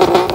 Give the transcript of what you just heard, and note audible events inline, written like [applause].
you [laughs]